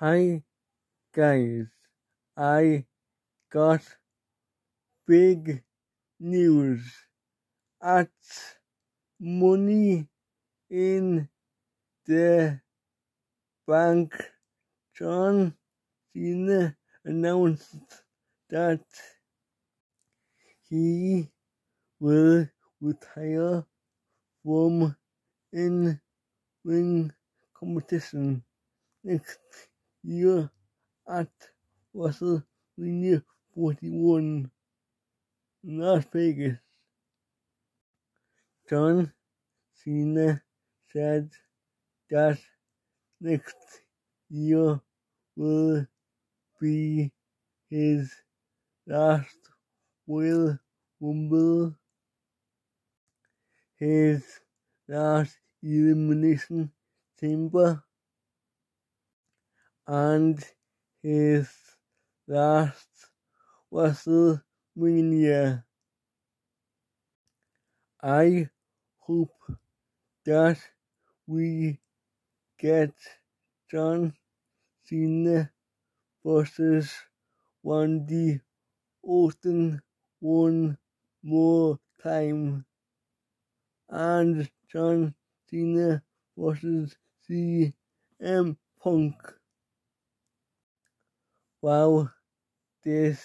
Hi guys, I got big news. At money in the bank. John Cena announced that he will retire from in ring competition next year at WrestleMania 41 in Las Vegas. John Cena said that next year will be his last Royal Rumble, his last Elimination Chamber, and his last WrestleMania. I hope that we get John Cena versus Randy Orton one more time and John Cena versus CM Punk. Wow, this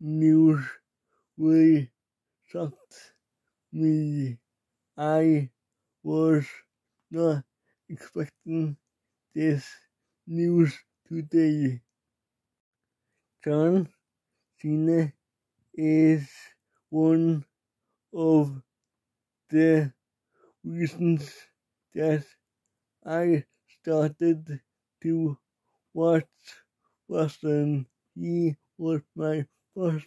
news really shocked me. I was not expecting this news today. John Cena is one of the reasons that I started to watch wrestling. He was my first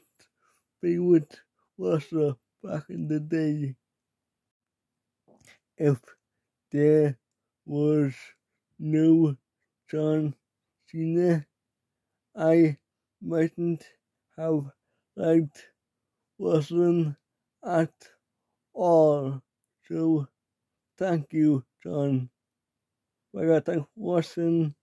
favorite wrestler back in the day. If there was no John Cena, I mightn't have liked wrestling at all. So thank you, John. I got thanks for watching.